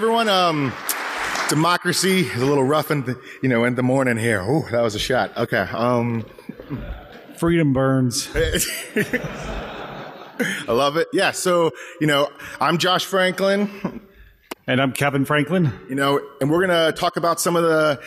everyone. Um, democracy is a little rough in the, you know in the morning here. Ooh, that was a shot. Okay. Um, Freedom burns. I love it. Yeah. So you know, I'm Josh Franklin. And I'm Kevin Franklin. You know, and we're gonna talk about some of the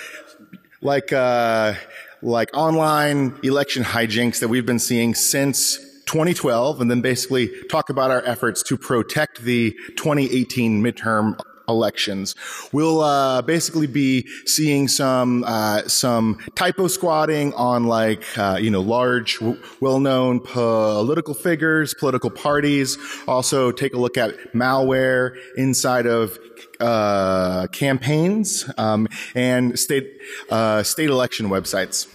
like uh, like online election hijinks that we've been seeing since 2012, and then basically talk about our efforts to protect the 2018 midterm elections. We'll uh, basically be seeing some uh, some typo squatting on like uh, you know large, w- well-known political figures, political parties. Also, take a look at malware inside of uh, campaigns um, and state uh, state election websites.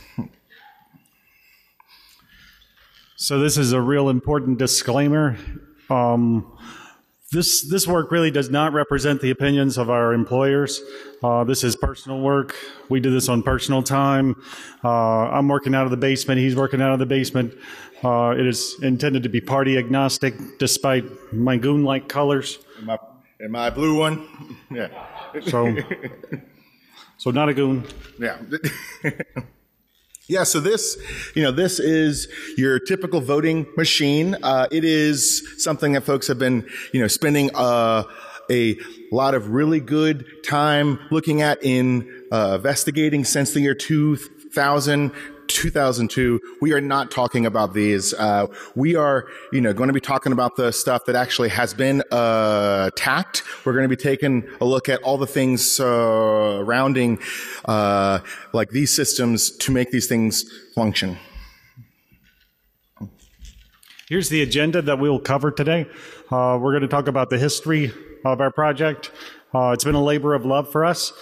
So this is a real important disclaimer. Um, this this work really does not represent the opinions of our employers. Uh, this is personal work. We do this on personal time. Uh, I'm working out of the basement. He's working out of the basement. Uh, it is intended to be party agnostic, despite my goon-like colors. Am I, am I blue one? Yeah. So, so not a goon. Yeah. Yeah, so this, you know, this is your typical voting machine. Uh, it is something that folks have been, you know, spending uh, a lot of really good time looking at in uh, investigating since the year 2000. 2002. We are not talking about these. Uh, we are, you know, going to be talking about the stuff that actually has been uh, attacked. We're going to be taking a look at all the things surrounding, uh, like these systems to make these things function. Here's the agenda that we'll cover today. Uh, we're going to talk about the history of our project. Uh, it's been a labor of love for us.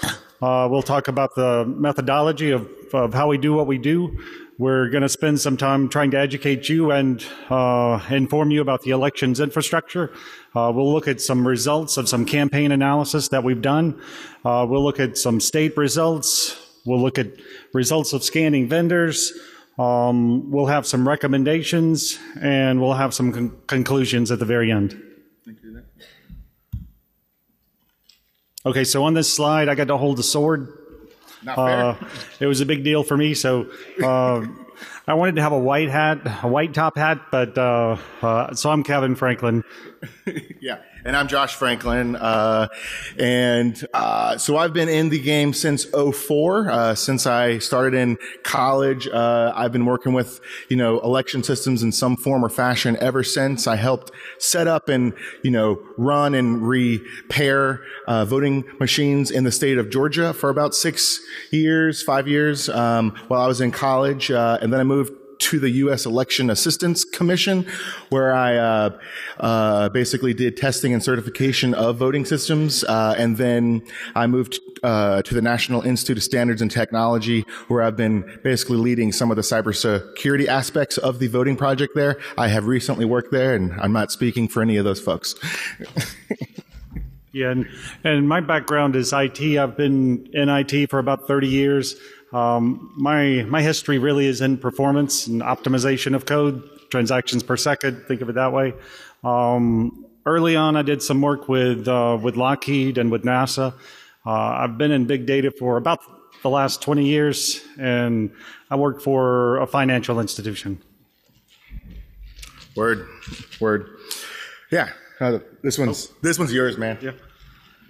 Uh, we'll talk about the methodology of, of how we do what we do. We're going to spend some time trying to educate you and uh, inform you about the elections infrastructure. Uh, we'll look at some results of some campaign analysis that we've done. Uh, we'll look at some state results. We'll look at results of scanning vendors. Um, we'll have some recommendations and we'll have some con- conclusions at the very end. Okay, so on this slide, I got to hold the sword. Not fair. Uh, it was a big deal for me, so uh, I wanted to have a white hat, a white top hat, but uh, uh so I'm Kevin Franklin. yeah, and I'm Josh Franklin, uh, and uh, so I've been in the game since 04, uh, since I started in college. Uh, I've been working with you know election systems in some form or fashion ever since. I helped set up and you know run and repair uh, voting machines in the state of Georgia for about six years, five years um, while I was in college, uh, and then I moved to the U.S. Election Assistance Commission, where I uh, uh, basically did testing and certification of voting systems, uh, and then I moved uh, to the National Institute of Standards and Technology, where I've been basically leading some of the cybersecurity aspects of the voting project there. I have recently worked there, and I'm not speaking for any of those folks. yeah, and, and my background is IT. I've been in IT for about 30 years. Um, my my history really is in performance and optimization of code, transactions per second. Think of it that way. Um, early on, I did some work with uh, with Lockheed and with NASA. Uh, I've been in big data for about the last 20 years, and I work for a financial institution. Word, word. Yeah, uh, this one's this one's yours, man. Yeah.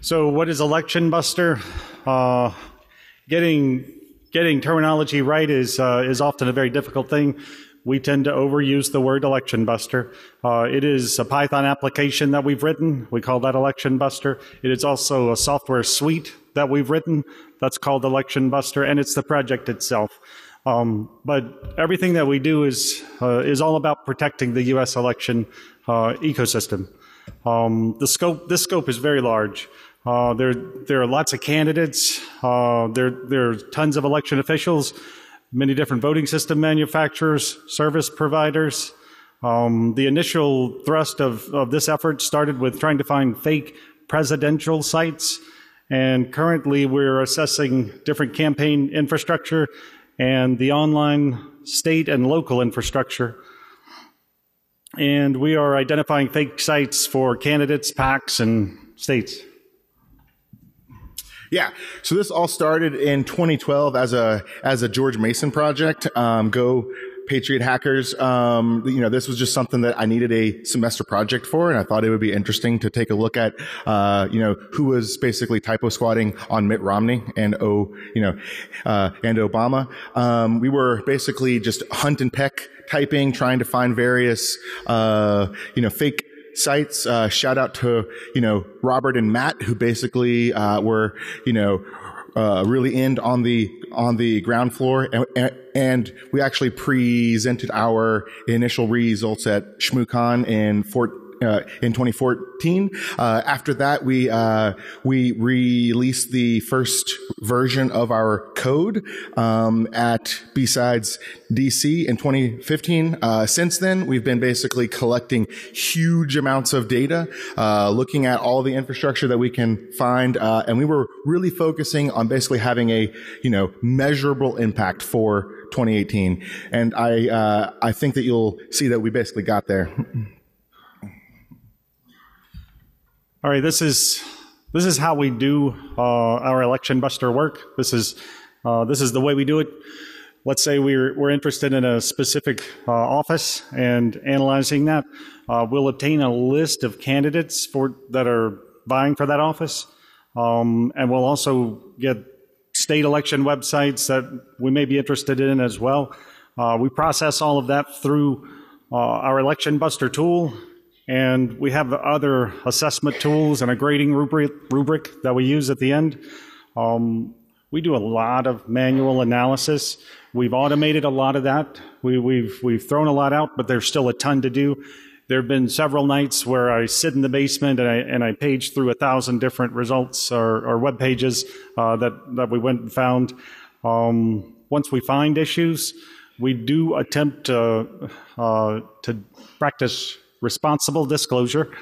So, what is Election Buster? Uh, getting getting terminology right is uh, is often a very difficult thing. We tend to overuse the word election buster. Uh, it is a Python application that we've written. We call that election buster. It is also a software suite that we've written that's called election buster, and it's the project itself. Um, but everything that we do is uh, is all about protecting the U.S. election uh, ecosystem. Um, the scope this scope is very large. Uh, there, there are lots of candidates. Uh, there, there are tons of election officials, many different voting system manufacturers, service providers. Um, the initial thrust of, of this effort started with trying to find fake presidential sites. And currently, we're assessing different campaign infrastructure and the online state and local infrastructure. And we are identifying fake sites for candidates, PACs, and states. Yeah. So this all started in 2012 as a as a George Mason project. Um, go Patriot Hackers. Um, you know, this was just something that I needed a semester project for, and I thought it would be interesting to take a look at, uh, you know, who was basically typo squatting on Mitt Romney and oh, you know, uh, and Obama. Um, we were basically just hunt and peck typing, trying to find various, uh, you know, fake sites. Uh, shout out to you know Robert and Matt, who basically uh, were you know uh, really end on the on the ground floor, and, and, we actually presented our initial results at ShmooCon in Fort uh, in 2014. Uh, after that, we uh, we released the first version of our code um, at BSides DC in 2015. Uh, since then, we've been basically collecting huge amounts of data, uh, looking at all the infrastructure that we can find, uh, and we were really focusing on basically having a you know measurable impact for 2018. And I I think that you'll see that we basically got there. All right, this is this is how we do uh, our election buster work. This is uh, this is the way we do it. Let's say we're we're interested in a specific uh, office and analyzing that. Uh, we'll obtain a list of candidates for that are vying for that office, um, and we'll also get state election websites that we may be interested in as well. Uh, we process all of that through uh, our election buster tool and we have other assessment tools and a grading rubric, rubric that we use at the end. Um, we do a lot of manual analysis. We've automated a lot of that. We, we've, we've thrown a lot out, but there's still a ton to do. There have been several nights where I sit in the basement and I, and I page through a thousand different results or, or web pages uh, that, that we went and found. Um, once we find issues, we do attempt to, uh, to practice responsible disclosure.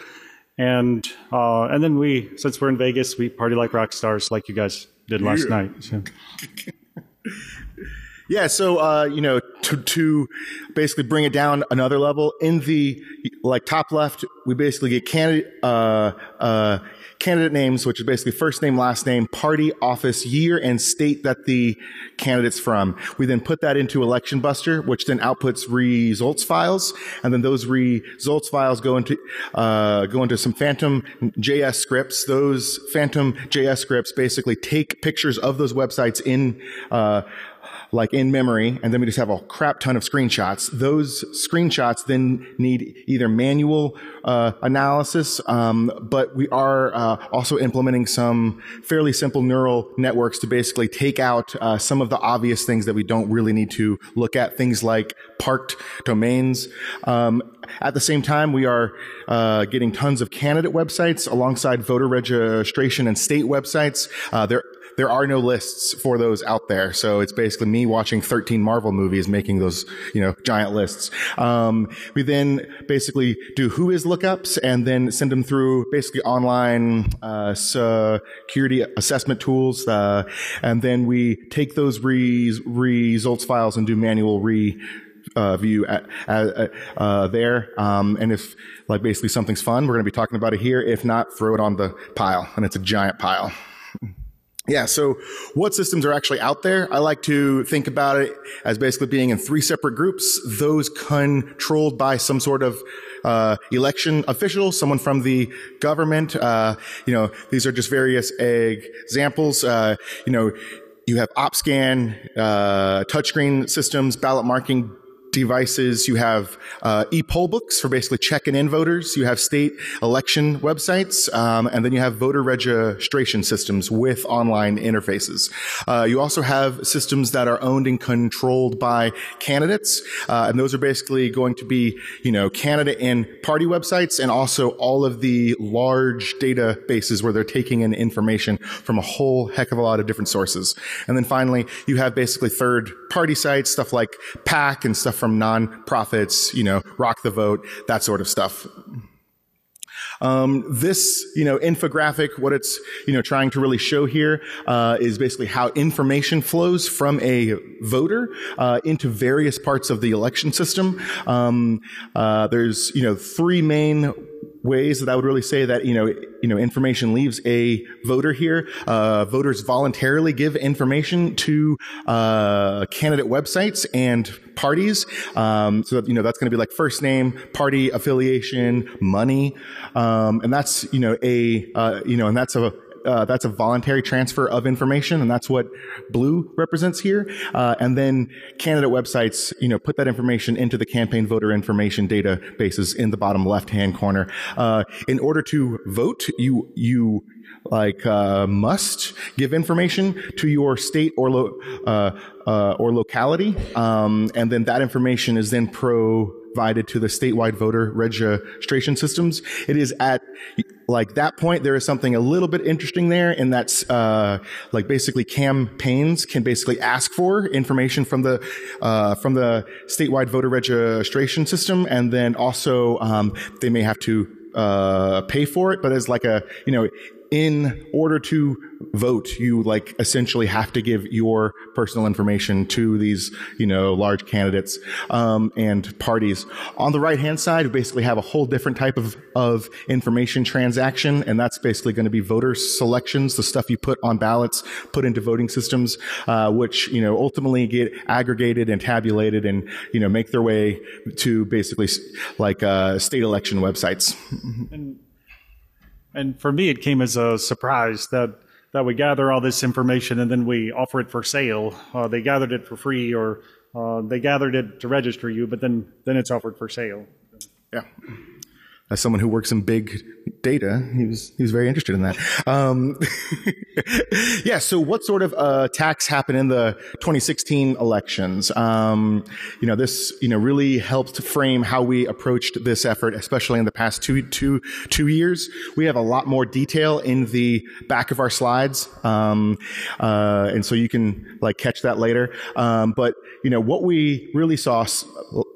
And uh, and then we, since we're in Vegas, we party like rock stars, like you guys did last yeah. night. So. yeah. So uh, you know, to to basically bring it down another level in the like top left, we basically get candidate uh, uh, candidate names, which is basically first name, last name, party, office, year, and state that the candidate's from. We then put that into Election Buster, which then outputs results files, and then those results files go into uh, go into some Phantom JS scripts. Those Phantom JS scripts basically take pictures of those websites in uh, like in memory, and then we just have a crap ton of screenshots. Those screenshots then need either manual uh, analysis, um, but we are uh, also implementing some fairly simple neural networks to basically take out uh, some of the obvious things that we don't really need to look at. Things like parked domains. Um, at the same time, we are uh, getting tons of candidate websites alongside voter registration and state websites. Uh, there are no lists for those out there. So it's basically me watching 13 Marvel movies making those, you know, giant lists. Um, we then basically do WHOIS lookups and then send them through basically online uh, security assessment tools. Uh, and then we take those re- results files and do manual re uh, view at, uh, there. Um, and if like basically something's fun, we're going to be talking about it here. If not, throw it on the pile, and it's a giant pile. Yeah. So what systems are actually out there? I like to think about it as basically being in three separate groups, those controlled by some sort of uh, election official, someone from the government. Uh, you know, these are just various examples. Uh, you know, you have OpScan, uh, touchscreen systems, ballot marking devices. You have uh, e-poll books for basically checking in voters. You have state election websites, um, and then you have voter registration systems with online interfaces. Uh, you also have systems that are owned and controlled by candidates, uh, and those are basically going to be, you know, candidate and party websites, and also all of the large databases where they're taking in information from a whole heck of a lot of different sources. And then finally, you have basically third party sites, stuff like PAC and stuff from nonprofits, you know, rock the vote, that sort of stuff. Um, this, you know, infographic, what it's, you know, trying to really show here uh, is basically how information flows from a voter uh, into various parts of the election system. Um, uh, there's, you know, three main ways that I would really say that, you know, you know, information leaves a voter here. Uh, voters voluntarily give information to, uh, candidate websites and parties. Um, so that, you know, that's going to be like first name, party affiliation, money. Um, and that's, you know, a, uh, you know, and that's a, uh, that's a voluntary transfer of information, and that's what blue represents here. Uh, and then candidate websites, you know, put that information into the campaign voter information databases in the bottom left-hand corner. Uh, in order to vote, you you like uh, must give information to your state or lo- uh, uh, or locality, um, and then that information is then pro provided to the statewide voter registration systems. It is at like that point there is something a little bit interesting there, and that's uh, like basically campaigns can basically ask for information from the uh, from the statewide voter registration system, and then also um, they may have to uh, pay for it, but as like a you know in order to vote, you like essentially have to give your personal information to these, you know, large candidates um, and parties. On the right hand side, we basically have a whole different type of, of information transaction, and that's basically going to be voter selections, the stuff you put on ballots, put into voting systems, uh, which you know ultimately get aggregated and tabulated, and you know make their way to basically like uh, state election websites. And and for me, it came as a surprise that that we gather all this information and then we offer it for sale. Uh, they gathered it for free, or uh, they gathered it to register you, but then then it's offered for sale. Yeah as someone who works in big data, he was he was very interested in that. Um, yeah. So, what sort of uh, attacks happened in the 2016 elections? Um, you know, this you know really helped frame how we approached this effort, especially in the past two two two years. We have a lot more detail in the back of our slides, um, uh, and so you can like catch that later. Um, but you know, what we really saw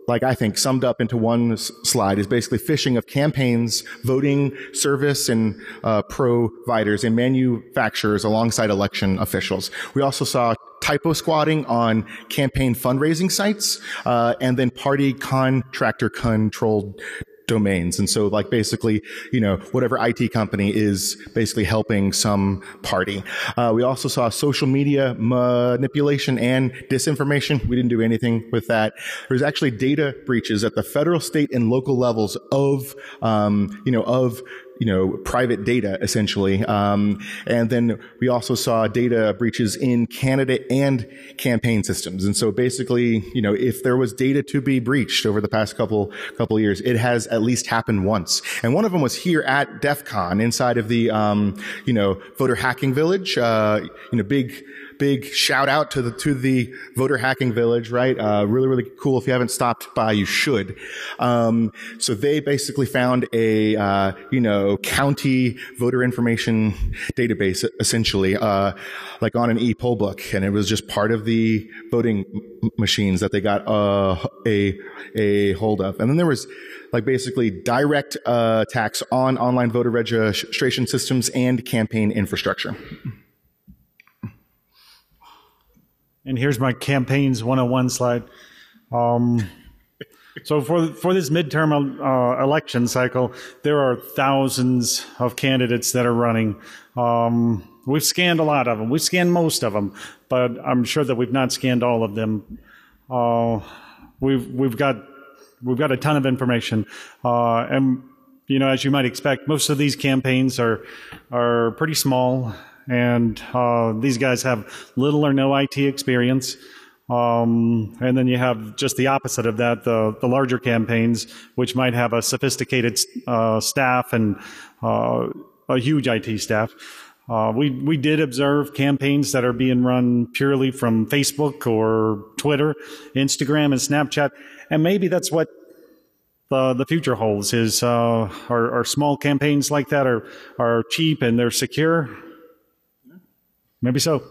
like I think summed up into one slide is basically phishing of campaigns, voting service and uh, providers and manufacturers alongside election officials. We also saw typo squatting on campaign fundraising sites, uh, and then party contractor controlled domains. And so like basically, you know, whatever IT company is basically helping some party. Uh, we also saw social media manipulation and disinformation. We didn't do anything with that. There's actually data breaches at the federal, state, and local levels of, um, you know, of you know, private data essentially. Um, and then we also saw data breaches in candidate and campaign systems. And so basically, you know, if there was data to be breached over the past couple, couple years, it has at least happened once. And one of them was here at DEF CON inside of the, um, you know, voter hacking village, uh, you know, big, big shout out to the to the voter hacking village, right? Uh, really, really cool. If you haven't stopped by, you should. Um, so they basically found a uh, you know county voter information database, essentially, uh, like on an e-poll book, and it was just part of the voting m- machines that they got uh, a a hold of. And then there was like basically direct uh, attacks on online voter registration systems and campaign infrastructure. And here's my campaigns 101 slide. Um, so for for this midterm uh, election cycle, there are thousands of candidates that are running. Um, we've scanned a lot of them. We've scanned most of them, but I'm sure that we've not scanned all of them. Uh, we've we've got we've got a ton of information, uh, and you know, as you might expect, most of these campaigns are are pretty small and uh, these guys have little or no IT experience. Um, and then you have just the opposite of that, the, the larger campaigns, which might have a sophisticated uh, staff and uh, a huge IT staff. Uh, we we did observe campaigns that are being run purely from Facebook or Twitter, Instagram, and Snapchat, and maybe that's what the the future holds. Is uh, our, our small campaigns like that are are cheap and they're secure, Maybe so.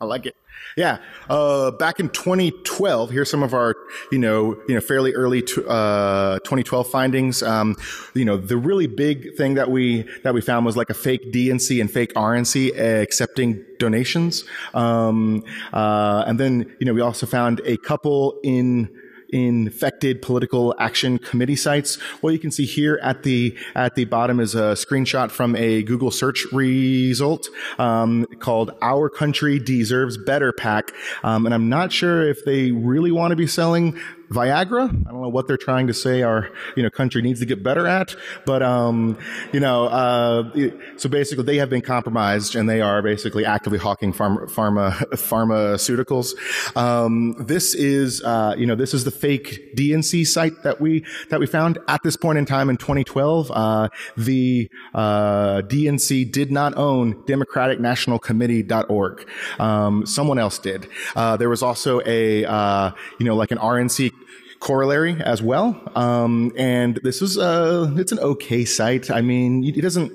I like it. Yeah. Uh, back in 2012, here's some of our, you know, you know, fairly early uh, 2012 findings. Um, you know, the really big thing that we, that we found was like a fake DNC and fake RNC accepting donations. Um, uh, and then, you know, we also found a couple in, infected political action committee sites. What you can see here at the at the bottom is a screenshot from a Google search result um, called "Our Country Deserves Better" PAC, um, and I'm not sure if they really want to be selling Viagra. I don't know what they're trying to say our, you know, country needs to get better at, but, um, you know, uh, so basically they have been compromised and they are basically actively hawking pharma, pharma pharmaceuticals. Um, this is, uh, you know, this is the fake DNC site that we, that we found at this point in time in 2012. Uh, the, uh, DNC did not own democraticnationalcommittee.org. Um, someone else did. Uh, there was also a, uh, you know, like an RNC corollary as well. Um, and this is a, it's an okay site. I mean, it doesn't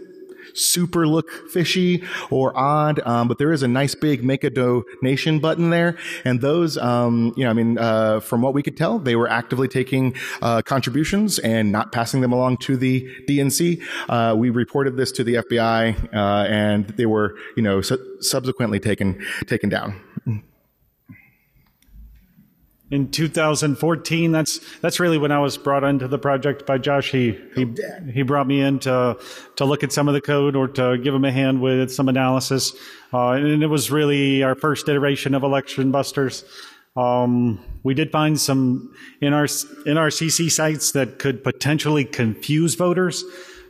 super look fishy or odd, um, but there is a nice big make a donation button there. And those, um, you know, I mean, uh, from what we could tell, they were actively taking uh, contributions and not passing them along to the DNC. Uh, we reported this to the FBI, uh, and they were, you know, su- subsequently taken taken down in 2014 that's that's really when i was brought into the project by josh. He he, he brought me in to to look at some of the code or to give him a hand with some analysis. Uh, and it was really our first iteration of election busters. Um, we did find some in our NRCC sites that could potentially confuse voters.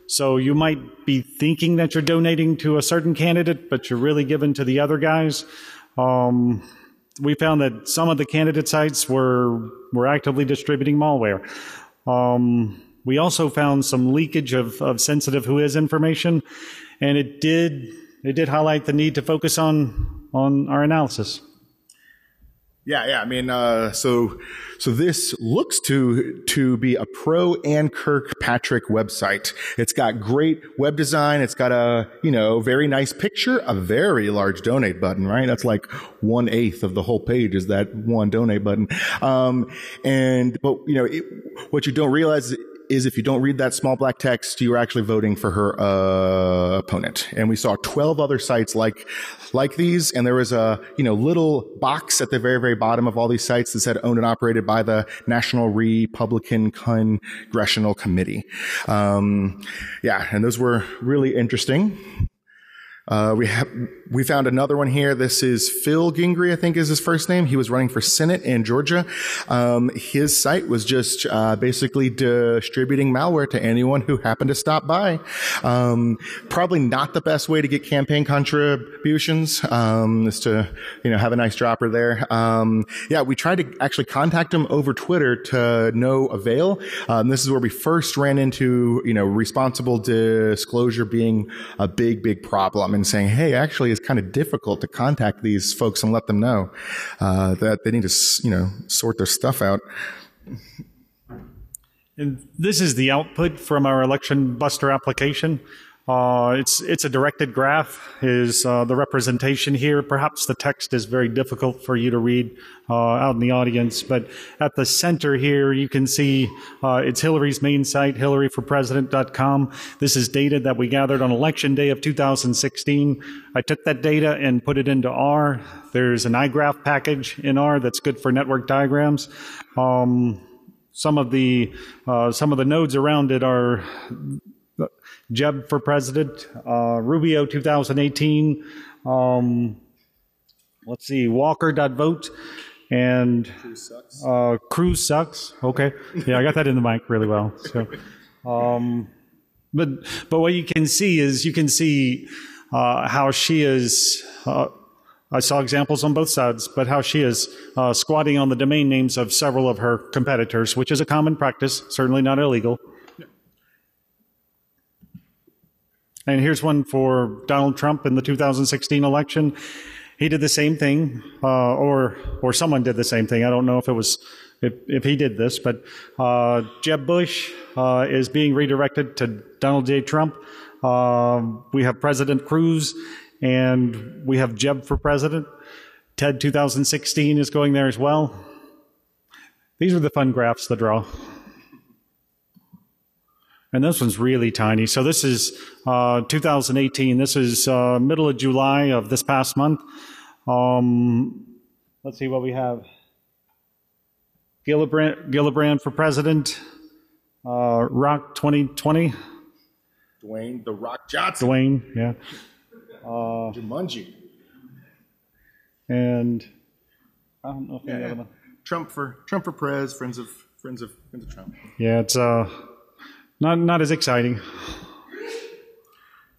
So you might be thinking that you're donating to a certain candidate but you're really giving to the other guys. Um, we found that some of the candidate sites were were actively distributing malware. Um, we also found some leakage of, of sensitive WHOIS information, and it did it did highlight the need to focus on on our analysis. Yeah, yeah. I mean, uh, so so this looks to to be a pro Ann Kirkpatrick website. It's got great web design. It's got a you know very nice picture, a very large donate button. Right, that's like one eighth of the whole page is that one donate button. Um, and but you know it, what you don't realize is if you don't read that small black text, you are actually voting for her uh, opponent. And we saw 12 other sites like like these, and there was a you know little box at the very very bottom of all these sites that said owned and operated by the National Republican Congressional Committee. Um, yeah, and those were really interesting. Uh, we have we found another one here. This is Phil Gingrey, I think is his first name. He was running for Senate in Georgia. Um, his site was just uh, basically distributing malware to anyone who happened to stop by. Um, probably not the best way to get campaign Um, is to you know have a nice dropper there. Um, yeah, we tried to actually contact him over Twitter to no avail. Um, this is where we first ran into you know responsible disclosure being a big big problem and saying, hey, actually, it's kind of difficult to contact these folks and let them know uh, that they need to, you know, sort their stuff out. And this is the output from our election buster application. Uh, it's it's a directed graph. Is uh, the representation here? Perhaps the text is very difficult for you to read uh, out in the audience, but at the center here, you can see uh, it's Hillary's main site, HillaryForPresident.com. This is data that we gathered on election day of 2016. I took that data and put it into R. There's an iGraph package in R that's good for network diagrams. Um, some of the uh, some of the nodes around it are Jeb for president, uh, Rubio 2018. Um, let's see, Walker.vote and Cruz sucks. Uh, Cruz sucks. Okay, yeah, I got that in the mic really well. So, um, but but what you can see is you can see uh, how she is. Uh, I saw examples on both sides, but how she is uh, squatting on the domain names of several of her competitors, which is a common practice, certainly not illegal. And here's one for Donald Trump in the 2016 election. He did the same thing, uh, or or someone did the same thing. I don't know if it was if, if he did this, but uh, Jeb Bush uh, is being redirected to Donald J. Trump. Um, we have President Cruz, and we have Jeb for president. TED 2016 is going there as well. These are the fun graphs to draw. And this one's really tiny. So this is uh, 2018. This is uh, middle of July of this past month. Um, let's see what we have. Gillibrand, Gillibrand for president. Uh, Rock 2020. Dwayne the Rock Johnson. Dwayne, yeah. Jumanji. And I don't know if any Yeah. other one. Trump for Trump for Prez. Friends of friends of friends of Trump. Yeah, it's uh, not not as exciting.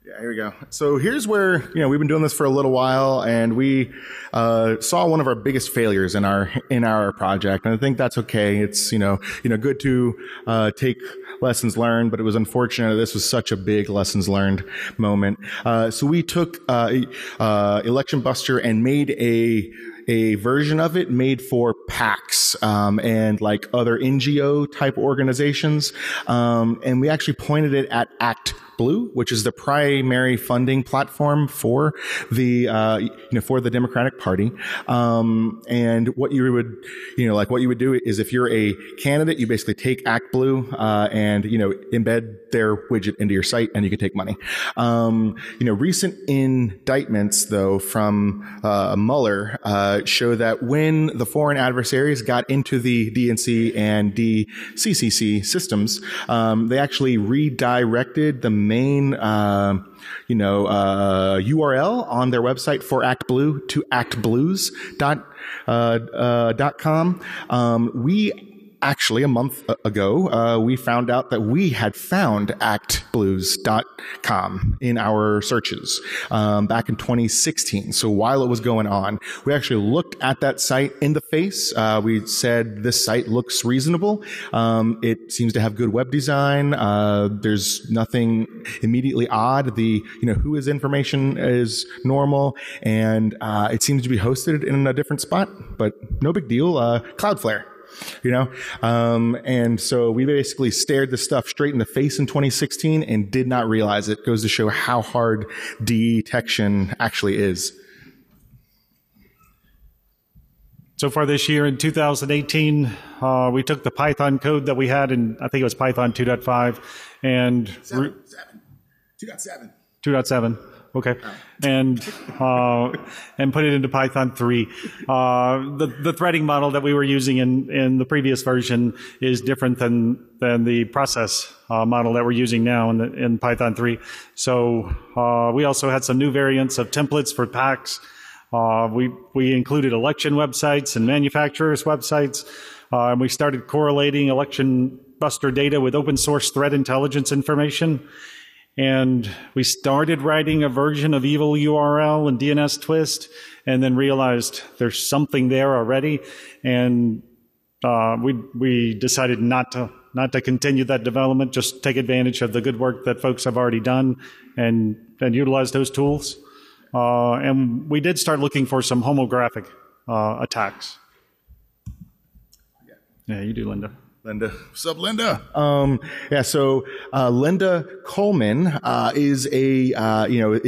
Yeah, here we go. So here's where you know we've been doing this for a little while, and we uh, saw one of our biggest failures in our in our project, and I think that's okay. It's you know you know good to uh, take lessons learned, but it was unfortunate this was such a big lessons learned moment. Uh, so we took uh, uh, Election Buster and made a a version of it made for PACs um, and like other NGO type organizations, um, and we actually pointed it at Act Blue, which is the primary funding platform for the uh, you know for the Democratic Party. Um, and what you would you know like what you would do is if you're a candidate, you basically take ActBlue uh, and you know embed their widget into your site, and you can take money. Um, you know, recent indictments though from uh, Mueller show that when the foreign adversaries got into the DNC and DCCC systems, um, they actually redirected the main, uh, you know, uh, URL on their website for ActBlue to actblues.com. uh, uh. Um, we actually a month ago uh, we found out that we had found actblues.com in our searches um, back in 2016 so while it was going on we actually looked at that site in the face. Uh, we said this site looks reasonable. Um, it seems to have good web design. Uh, there's nothing immediately odd. The you know WHOIS information is normal and uh, it seems to be hosted in a different spot but no big deal. Uh, cloudflare you know? Um, and so we basically stared the stuff straight in the face in 2016 and did not realize it. Goes to show how hard detection actually is. So far this year in 2018, uh, we took the Python code that we had in, I think it was Python 2.5 and re- 2.7 2.7. Okay. And, uh, and put it into Python 3. Uh, the, the threading model that we were using in, in the previous version is different than, than the process, uh, model that we're using now in, the, in Python 3. So, uh, we also had some new variants of templates for PACs. Uh, we, we included election websites and manufacturers' websites. Uh, and we started correlating election buster data with open source threat intelligence information. And we started writing a version of evil URL and DNS twist and then realized there's something there already. And, uh, we, we decided not to, not to continue that development, just take advantage of the good work that folks have already done and, and utilize those tools. Uh, and we did start looking for some homographic, uh, attacks. Yeah, you do, Linda. Linda. What's up, Linda? Um, yeah, so uh, Linda Coleman uh, is a uh, you know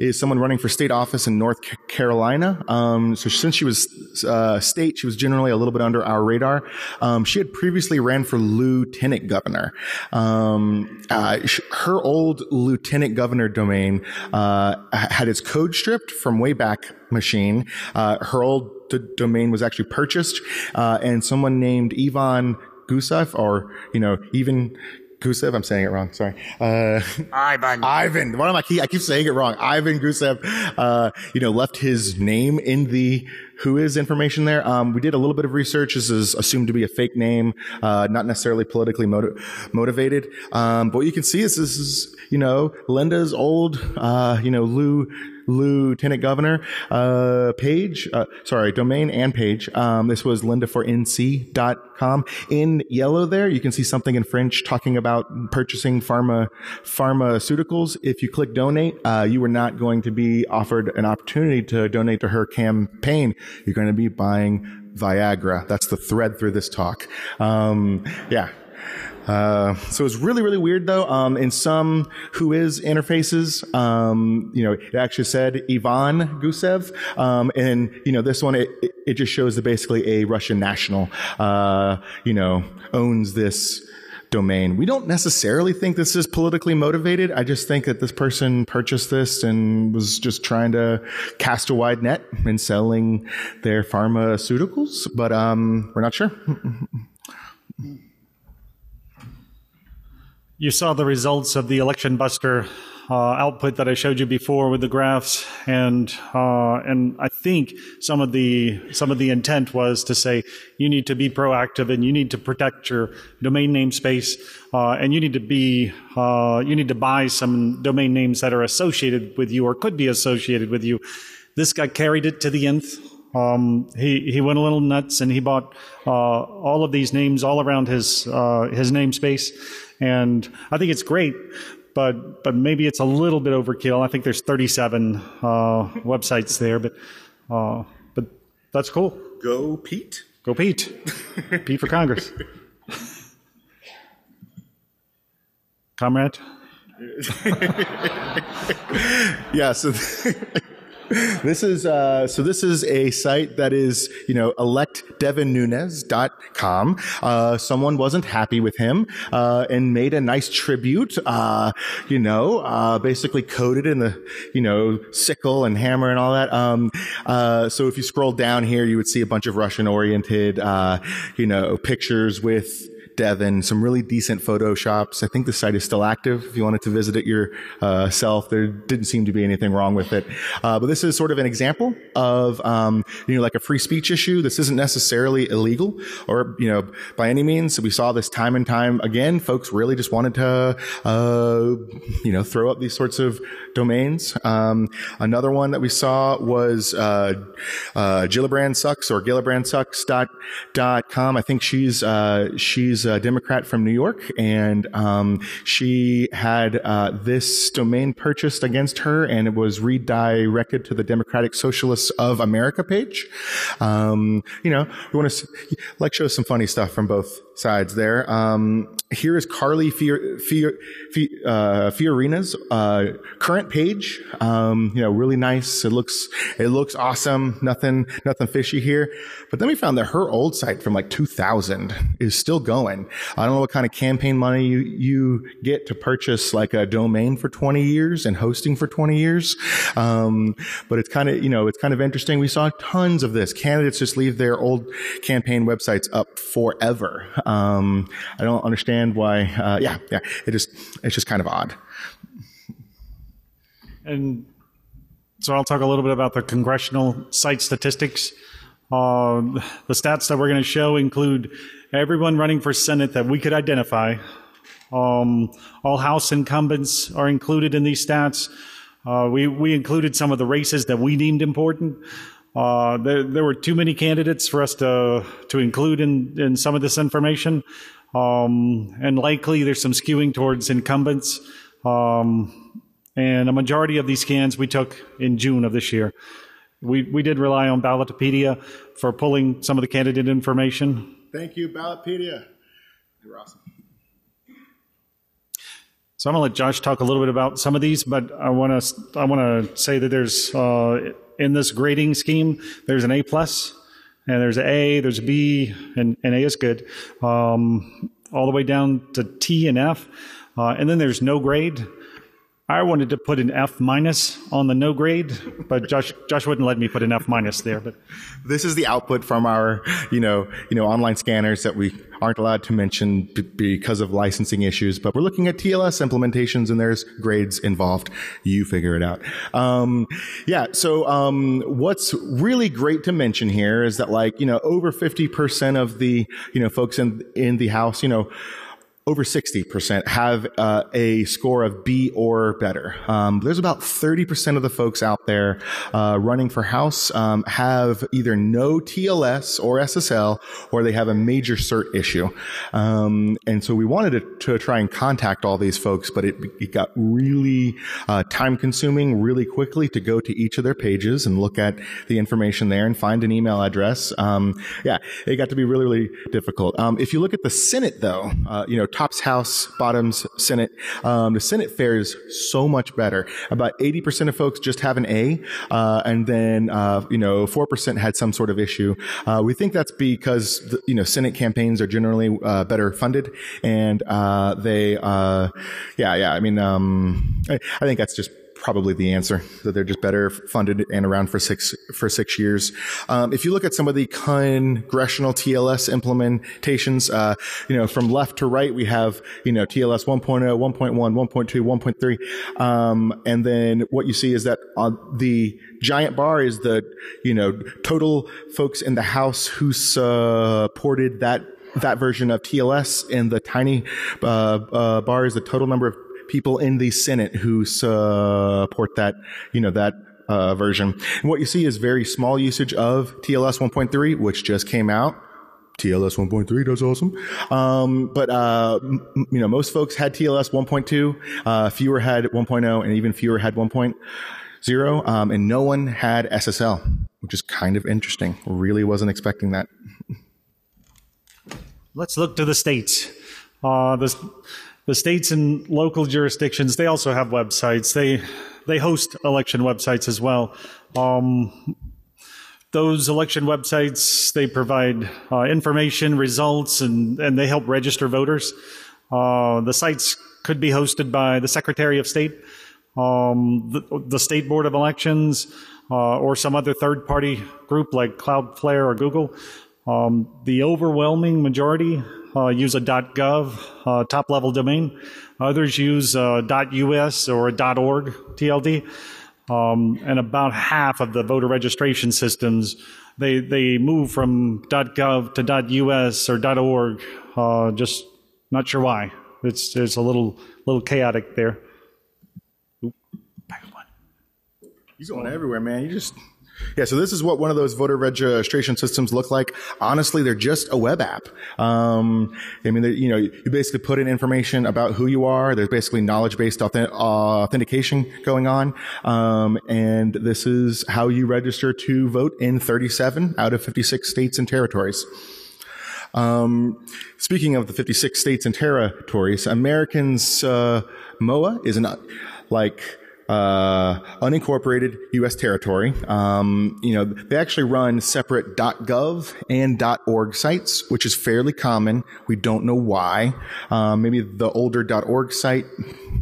is someone running for state office in North Carolina. Um, so since she was uh, state, she was generally a little bit under our radar. Um, she had previously ran for lieutenant governor. Um, uh, her old lieutenant governor domain uh, had its code stripped from Wayback Machine. Uh, her old domain was actually purchased, uh, and someone named Ivan Gusev, or you know, even Gusev. I'm saying it wrong. Sorry. Uh, Ivan. Ivan. One of my key, I keep saying it wrong. Ivan Gusev. Uh, you know, left his name in the WHOIS information there. Um, we did a little bit of research. This is assumed to be a fake name, uh, not necessarily politically motiv- motivated. Um, but what you can see is this is you know Linda's old uh, you know Lou lieutenant governor uh, page uh, sorry domain and page. Um, this was lindafornc.com in yellow there you can see something in french talking about purchasing pharma pharmaceuticals. If you click donate uh, you are not going to be offered an opportunity to donate to her campaign. You're going to be buying viagra. That's the thread through this talk. Um, yeah uh, so it's really, really weird though. Um, in some WHOIS interfaces, um, you know, it actually said Ivan Gusev. Um, and, you know, this one, it, it- just shows that basically a Russian national, uh, you know, owns this, domain. We don't necessarily think this is politically motivated. I just think that this person purchased this and was just trying to cast a wide net in selling their pharmaceuticals, but um, we're not sure. You saw the results of the election buster uh, output that I showed you before with the graphs, and uh, and I think some of the some of the intent was to say you need to be proactive and you need to protect your domain name space, uh, and you need to be uh, you need to buy some domain names that are associated with you or could be associated with you. This guy carried it to the nth. Um, he he went a little nuts and he bought uh, all of these names all around his uh, his namespace, and I think it's great but but maybe it's a little bit overkill. I think there's 37 uh, websites there, but uh, but that's cool. Go Pete. Go Pete. Pete for Congress. Comrade. yeah. So. this is uh, so this is a site that is you know electdevinnunez.com uh, someone wasn't happy with him uh, and made a nice tribute uh, you know uh, basically coded in the you know sickle and hammer and all that. Um, uh, so if you scroll down here you would see a bunch of russian oriented you know pictures with Devin, some really decent photoshops. I think the site is still active. If you wanted to visit it yourself, uh, there didn't seem to be anything wrong with it. Uh, but this is sort of an example of, um, you know, like a free speech issue. This isn't necessarily illegal or, you know, by any means. We saw this time and time again. Folks really just wanted to, uh, you know, throw up these sorts of domains. Um, another one that we saw was, uh, uh, Gillibrand sucks or gillibrandssucks.com. I think she's, uh, she's a Democrat from New York, and um, she had uh, this domain purchased against her, and it was redirected to the Democratic Socialists of America page. Um, you know, we want to like show some funny stuff from both sides there. Um, here is Carly Fior, Fior, uh, Fiorina's uh, current page. Um, you know, really nice. It looks it looks awesome. Nothing nothing fishy here. But then we found that her old site from like 2000 is still going. I don't know what kind of campaign money you you get to purchase like a domain for 20 years and hosting for 20 years. Um, but it's kind of you know it's kind of interesting. We saw tons of this. Candidates just leave their old campaign websites up forever. Um, I don't understand why. Uh, yeah, yeah. It just it's just kind of odd. And so I'll talk a little bit about the congressional site statistics. Uh, the stats that we're going to show include everyone running for Senate that we could identify. Um, all House incumbents are included in these stats. Uh, we, we included some of the races that we deemed important. Uh, there, there, were too many candidates for us to to include in, in some of this information, um, and likely there's some skewing towards incumbents. Um, and a majority of these scans we took in June of this year. We we did rely on Ballotopedia for pulling some of the candidate information. Thank you, Ballotopedia. You're awesome. So I'm gonna let Josh talk a little bit about some of these, but I want to I want to say that there's uh, in this grading scheme, there's an A plus, and there's an A, there's a B, and, and A is good, um, all the way down to T and F, uh, and then there's no grade. I wanted to put an F minus on the no grade, but Josh Josh wouldn't let me put an F minus there. But this is the output from our you know you know online scanners that we aren't allowed to mention b- because of licensing issues. But we're looking at TLS implementations, and there's grades involved. You figure it out. Um, yeah. So um, what's really great to mention here is that like you know over fifty percent of the you know folks in in the house you know over 60% have uh, a score of B or better. Um, there's about 30% of the folks out there uh, running for House um, have either no TLS or SSL, or they have a major cert issue. Um, and so we wanted to, to, try and contact all these folks, but it, it got really uh, time consuming really quickly to go to each of their pages and look at the information there and find an email address. Um, yeah, it got to be really, really difficult. Um, if you look at the Senate, though, uh, you know, tops House, bottoms Senate. Um, the Senate fares so much better. About 80% of folks just have an A, uh, and then, uh, you know, 4% had some sort of issue. Uh, we think that's because, the, you know, Senate campaigns are generally, uh, better funded and, uh, they, uh, yeah, yeah, I mean, um, I, I think that's just probably the answer that they're just better funded and around for six for six years. Um, if you look at some of the congressional TLS implementations, uh, you know, from left to right, we have you know TLS 1.0, 1.1, 1.2, 1.3, um, and then what you see is that on the giant bar is the you know total folks in the House who supported that that version of TLS, and the tiny uh, uh, bar is the total number of people in the Senate who support that, you know, that uh, version. And what you see is very small usage of TLS 1.3, which just came out. TLS 1.3 does awesome. Um, but, uh, m- you know, most folks had TLS 1.2, uh, fewer had 1.0, and even fewer had 1.0, um, and no one had SSL, which is kind of interesting. Really wasn't expecting that. Let's look to the states. Uh, the, the states and local jurisdictions, they also have websites. They, they host election websites as well. Um, those election websites, they provide uh, information, results, and, and they help register voters. Uh, the sites could be hosted by the Secretary of State, um, the, the, State Board of Elections, uh, or some other third party group like Cloudflare or Google. Um, the overwhelming majority use a .gov uh, top level domain. Others use uh, .us or .org TLD. Um, and about half of the voter registration systems they they move from .gov to .us or .org. Uh, just not sure why. It's it's a little little chaotic there. Oop, You're going everywhere, man. You just yeah, so this is what one of those voter registration systems look like. Honestly, they're just a web app. Um, I mean, you know, you basically put in information about who you are. There's basically knowledge-based authentication going on. Um, and this is how you register to vote in 37 out of 56 states and territories. Um, speaking of the 56 states and territories, Americans, uh, MOA is an, like, uh, unincorporated U.S. territory. Um, you know, they actually run separate .gov and .org sites, which is fairly common. We don't know why. Um, maybe the older .org site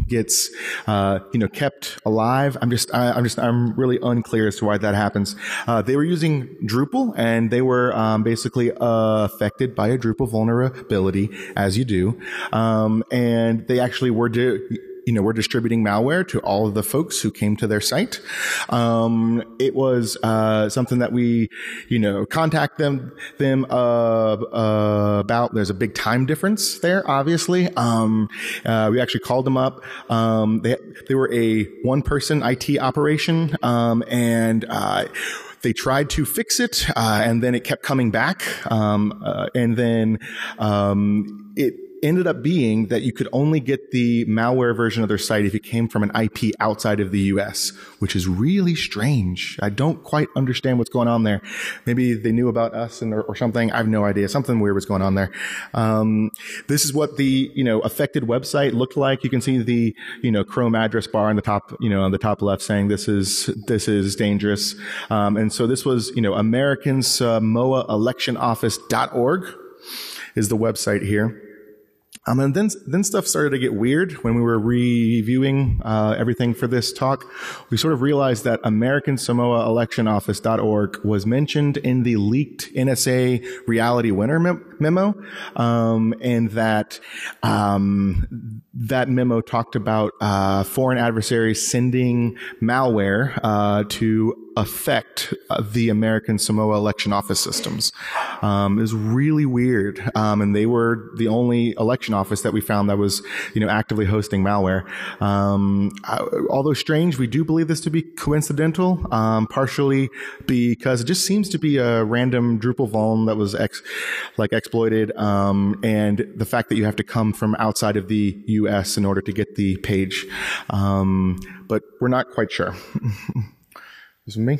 gets, uh, you know, kept alive. I'm just, I, am just, I'm really unclear as to why that happens. Uh, they were using Drupal and they were um, basically uh, affected by a Drupal vulnerability, as you do. Um, and they actually were do you know, we're distributing malware to all of the folks who came to their site. Um, it was uh, something that we, you know, contact them them uh, uh, about. There's a big time difference there, obviously. Um, uh, we actually called them up. Um, they they were a one person IT operation, um, and uh, they tried to fix it, uh, and then it kept coming back, um, and then um, it ended up being that you could only get the malware version of their site if it came from an IP outside of the US, which is really strange. I don't quite understand what's going on there. Maybe they knew about us and, or, or something. I have no idea. Something weird was going on there. Um, this is what the, you know, affected website looked like. You can see the, you know, Chrome address bar on the top, you know, on the top left saying this is, this is dangerous. Um, and so this was, you know, Americans, uh, MOA election office.org is the website here. Um, and then, then stuff started to get weird when we were reviewing uh, everything for this talk. We sort of realized that American Samoa Election Office.org was mentioned in the leaked NSA Reality Winner mem- memo, um, and that um, that memo talked about uh, foreign adversaries sending malware uh, to affect uh, the American Samoa election office systems. Um, is really weird. Um, and they were the only election office that we found that was, you know, actively hosting malware. Um, uh, although strange, we do believe this to be coincidental, um, partially because it just seems to be a random Drupal vuln that was ex, like exploited. Um, and the fact that you have to come from outside of the US in order to get the page. Um, but we're not quite sure. Is it me?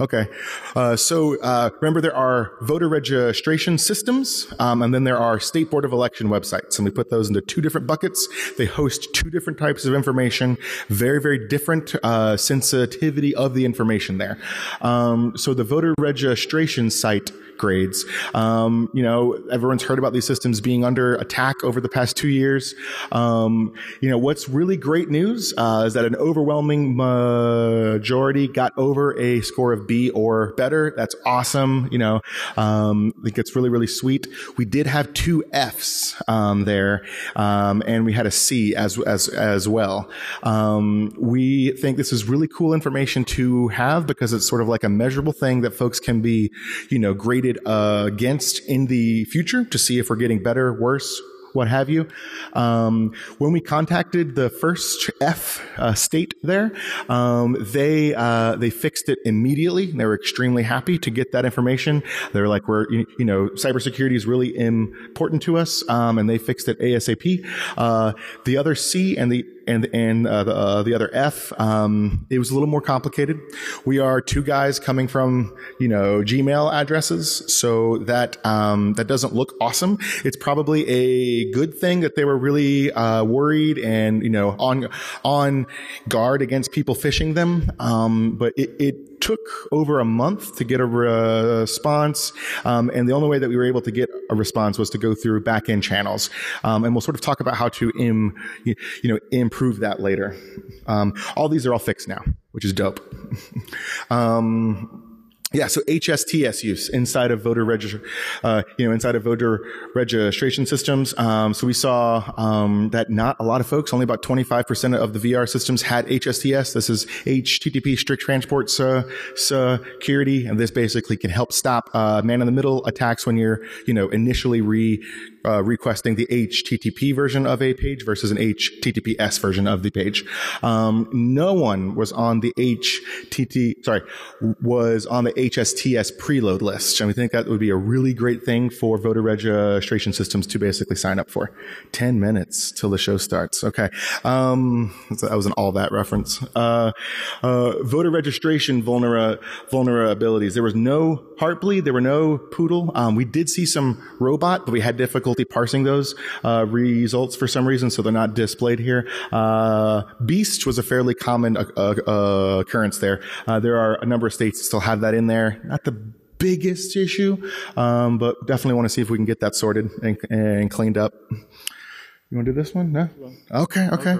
Okay. Uh, so uh, remember, there are voter registration systems, um, and then there are state board of election websites, and we put those into two different buckets. They host two different types of information, very, very different uh, sensitivity of the information there. Um, so the voter registration site grades. Um, you know, everyone's heard about these systems being under attack over the past two years. Um, you know, what's really great news uh, is that an overwhelming majority got over a score of B or better. That's awesome. You know, um, I think it's really, really sweet. We did have two Fs um, there, um, and we had a C as as as well. Um, we think this is really cool information to have because it's sort of like a measurable thing that folks can be, you know, uh, against in the future to see if we're getting better, worse, what have you. Um, when we contacted the first F uh, state there, um, they uh, they fixed it immediately. They were extremely happy to get that information. They're like, we're you, you know, cybersecurity is really important to us, um, and they fixed it ASAP. Uh, the other C and the and and uh, the, uh, the other F. Um, it was a little more complicated. We are two guys coming from you know Gmail addresses, so that um, that doesn't look awesome. It's probably a good thing that they were really uh, worried and you know on on guard against people phishing them. Um, but it, it took over a month to get a response. Um, and the only way that we were able to get a response was to go through back end channels. Um, and we'll sort of talk about how to Im, you know, improve that later. Um, all these are all fixed now, which is dope. Yeah, so HSTS use inside of voter register, uh, you know, inside of voter registration systems. Um, so we saw um, that not a lot of folks, only about 25% of the VR systems had HSTS. This is HTTP strict transport uh, security, and this basically can help stop uh, man-in-the-middle attacks when you're, you know, initially re uh, requesting the HTTP version of a page versus an HTTPS version of the page. Um, no one was on the HTTP, sorry, was on the HSTS preload list. And we think that would be a really great thing for voter registration systems to basically sign up for. 10 minutes till the show starts. Okay. Um, that was an all that reference. Uh, uh, voter registration vulnera- vulnerabilities. There was no Heartbleed. There were no Poodle. Um, we did see some robot, but we had difficulty parsing those uh, results for some reason, so they're not displayed here. Uh, Beast was a fairly common uh, uh, occurrence there. Uh, there are a number of states that still have that in there. Not the biggest issue, um, but definitely want to see if we can get that sorted and, and cleaned up. You want to do this one? No? Okay, okay.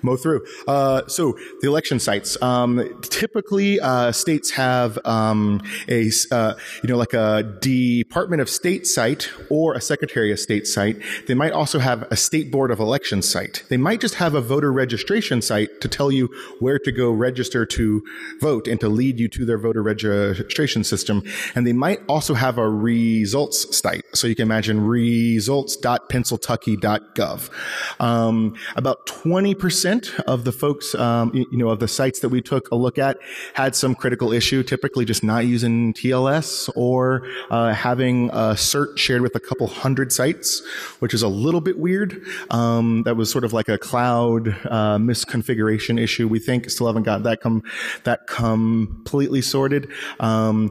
Mow through. Uh, so the election sites. Um, typically, uh, states have um, a, uh, you know, like a Department of State site or a Secretary of State site. They might also have a State Board of Elections site. They might just have a voter registration site to tell you where to go register to vote and to lead you to their voter registration system. And they might also have a results site. So you can imagine results.pennsyltucky.gov. Um, about 20% of the folks, um, you, know, of the sites that we took a look at had some critical issue, typically just not using TLS or uh, having a cert shared with a couple hundred sites, which is a little bit weird. Um, that was sort of like a cloud uh, misconfiguration issue. We think still haven't got that come that completely sorted. Um,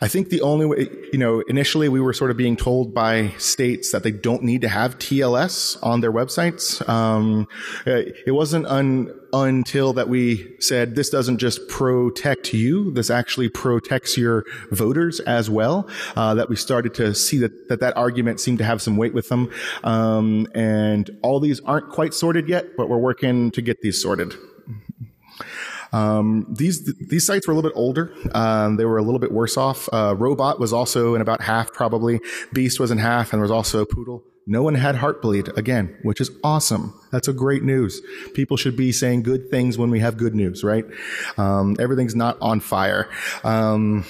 I think the only way, you know, initially we were sort of being told by states that they don't need to have TLS on their websites. Um, it wasn't un, until that we said this doesn't just protect you, this actually protects your voters as well. Uh, that we started to see that, that that argument seemed to have some weight with them. Um, and all these aren't quite sorted yet, but we're working to get these sorted. Um, these these sites were a little bit older. Um, they were a little bit worse off. Uh, Robot was also in about half, probably. Beast was in half, and there was also Poodle. No one had Heartbleed again, which is awesome. That's a great news. People should be saying good things when we have good news, right? Um, everything's not on fire. Um,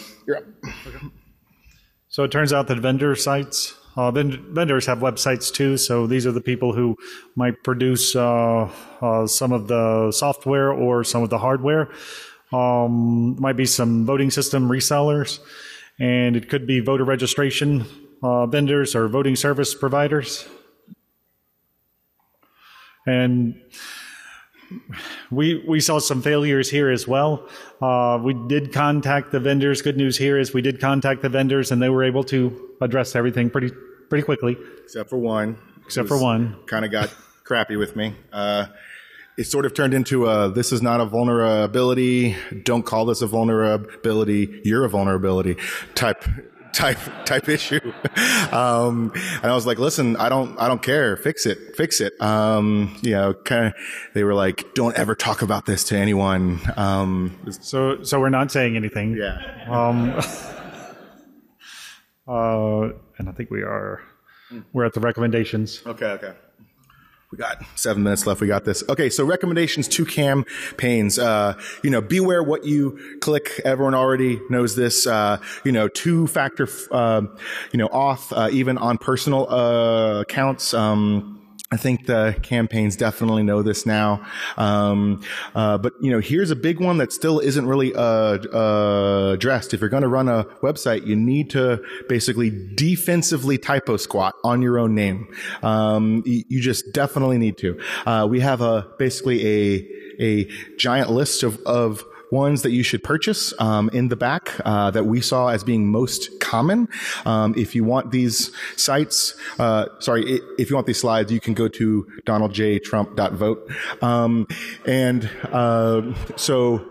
so it turns out that vendor sites uh, vendors have websites too, so these are the people who might produce uh, uh, some of the software or some of the hardware. Um, might be some voting system resellers, and it could be voter registration uh, vendors or voting service providers. And we we saw some failures here as well. Uh, we did contact the vendors. Good news here is we did contact the vendors, and they were able to address everything pretty pretty quickly. Except for one. Except for one. Kind of got crappy with me. Uh, it sort of turned into a this is not a vulnerability. Don't call this a vulnerability. You're a vulnerability type type type issue. Um, and I was like, listen, I don't I don't care. Fix it. Fix it. Um, you know, kind of. They were like, don't ever talk about this to anyone. Um, so so we're not saying anything. Yeah. Um, uh, and I think we are we're at the recommendations. Okay. Okay. We got seven minutes left. We got this. Okay, so recommendations to campaigns. Uh, you know, beware what you click. Everyone already knows this. Uh, you know, two factor, uh, you know, auth, uh, even on personal uh, accounts. Um, I think the campaigns definitely know this now. Um, uh, but you know, here's a big one that still isn't really uh, uh, addressed. If you're going to run a website, you need to basically defensively typo squat on your own name. Um, you, you, just definitely need to. Uh, we have a basically a a giant list of of ones that you should purchase um, in the back uh, that we saw as being most common. Um, if you want these sites, uh, sorry, if you want these slides, you can go to donaldjtrump.vote. Um, and uh, so,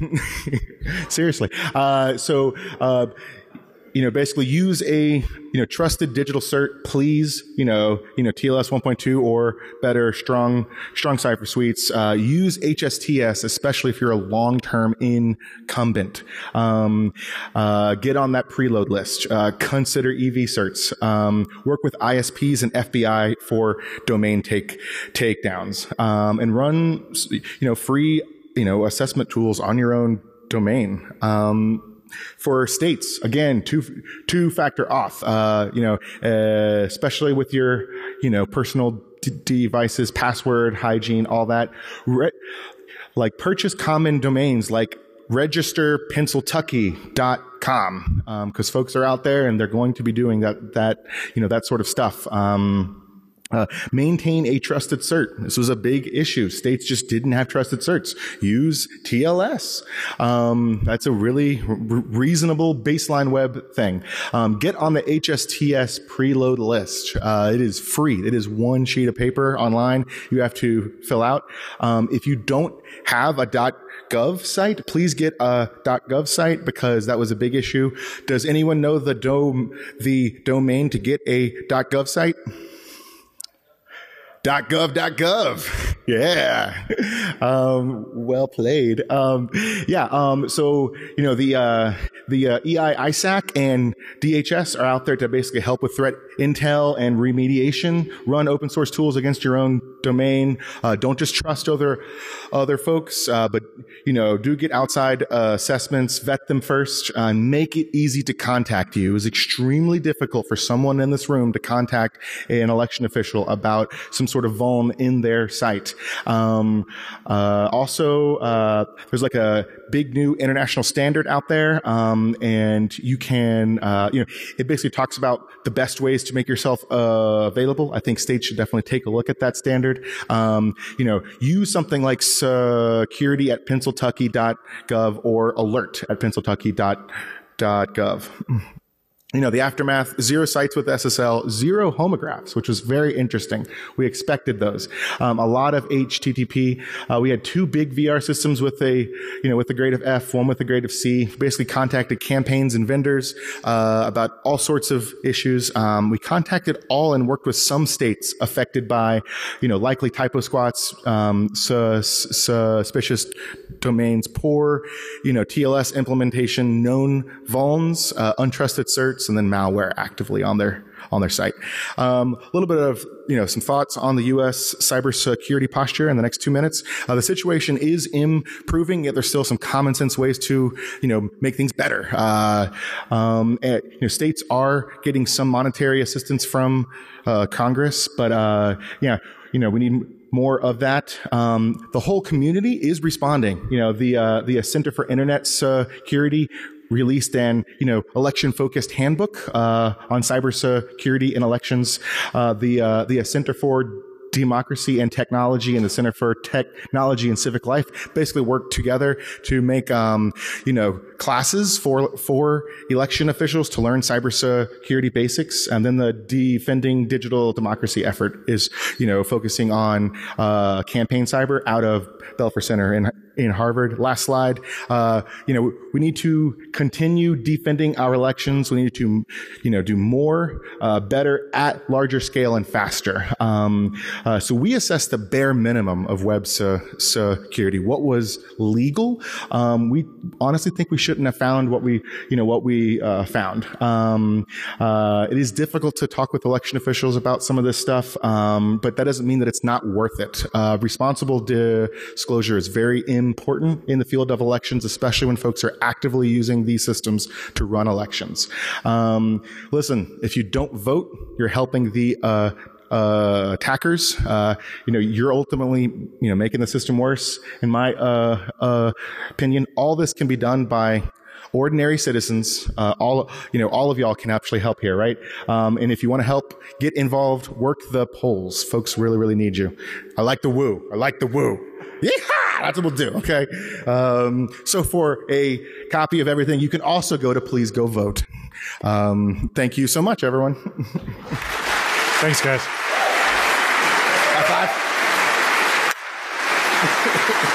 seriously, uh, so uh, you know, basically use a, you know, trusted digital cert, please, you know, you know, TLS 1.2 or better, strong, strong cipher suites. Uh, use HSTS, especially if you're a long-term incumbent. Um, uh, get on that preload list. Uh, consider EV certs. Um, work with ISPs and FBI for domain take, takedowns. Um, and run, you know, free, you know, assessment tools on your own domain. Um, for states, again, two two factor auth. Uh, you know, uh, especially with your you know personal d- devices, password, hygiene, all that. Re- like purchase common domains like registerpennsyltucky.com because um, folks are out there and they're going to be doing that that you know that sort of stuff. Um, uh, maintain a trusted cert. This was a big issue. States just didn't have trusted certs. Use TLS. Um, that's a really reasonable baseline web thing. Um, get on the HSTS preload list. Uh, it is free. It is one sheet of paper online you have to fill out. Um, if you don't have a .gov site, please get a .gov site because that was a big issue. Does anyone know the the domain to get a .gov site? .gov.gov. Yeah. Um, well played. Um, yeah. Um, so, you know, the, uh, the, uh, EI ISAC and DHS are out there to basically help with threat intel and remediation. Run open source tools against your own domain. Uh, don't just trust other, other folks, uh, but, you know, do get outside uh, assessments, vet them first, uh, and make it easy to contact you. It's extremely difficult for someone in this room to contact an election official about some sort of vuln in their site. Um, uh, also, uh, there's like a big new international standard out there, um, and you can, uh, you know, it basically talks about the best ways to make yourself uh, available. I think states should definitely take a look at that standard. Um, you know, use something like security at pennsyltucky.gov or alert at pennsyltucky.gov you know, the aftermath, zero sites with SSL, zero homographs, which was very interesting. We expected those. Um, a lot of HTTP. Uh, we had two big VR systems with a, you know, with a grade of F, one with a grade of C. Basically contacted campaigns and vendors, uh, about all sorts of issues. Um, we contacted all and worked with some states affected by, you know, likely typo squats, um, suspicious domains, poor, you know, TLS implementation, known vulns, uh, untrusted certs, and then malware actively on their on their site. Um, a little bit of you know some thoughts on the U.S. cybersecurity posture in the next two minutes. Uh, the situation is improving, yet there's still some common sense ways to you know make things better. Uh, um, and, you know, states are getting some monetary assistance from uh, Congress, but uh, yeah, you know we need more of that. Um, the whole community is responding. You know, the uh, the Center for Internet Security released an you know election focused handbook uh, on cybersecurity in elections. Uh, the uh, the Center for Democracy and Technology and the Center for Technology and Civic Life basically work together to make, um, you know, classes for for election officials to learn cybersecurity basics, and then the defending digital democracy effort is, you know, focusing on uh, campaign cyber out of Belfer Center in in Harvard. Last slide. Uh, you know, we need to continue defending our elections. We need to, you know, do more, uh, better at larger scale and faster. Um, uh, so we assess the bare minimum of web security. What was legal? Um, we honestly think we shouldn't have found what we, you know, what we uh, found. Um, uh, it is difficult to talk with election officials about some of this stuff, um, but that doesn't mean that it's not worth it. Uh, responsible disclosure is very important in the field of elections, especially when folks are actively using these systems to run elections. Um, listen, if you don't vote, you're helping the uh, uh, attackers. Uh, you know, you're ultimately, you know, making the system worse. In my uh, uh opinion, all this can be done by ordinary citizens. Uh, all you know, all of y'all can actually help here, right? Um, and if you want to help, get involved. Work the polls. Folks really, really need you. I like the woo. I like the woo. Yeah, that's what we'll do. Okay. Um, so for a copy of everything, you can also go to Please Go Vote. Um, thank you so much, everyone. Thanks, guys. High five.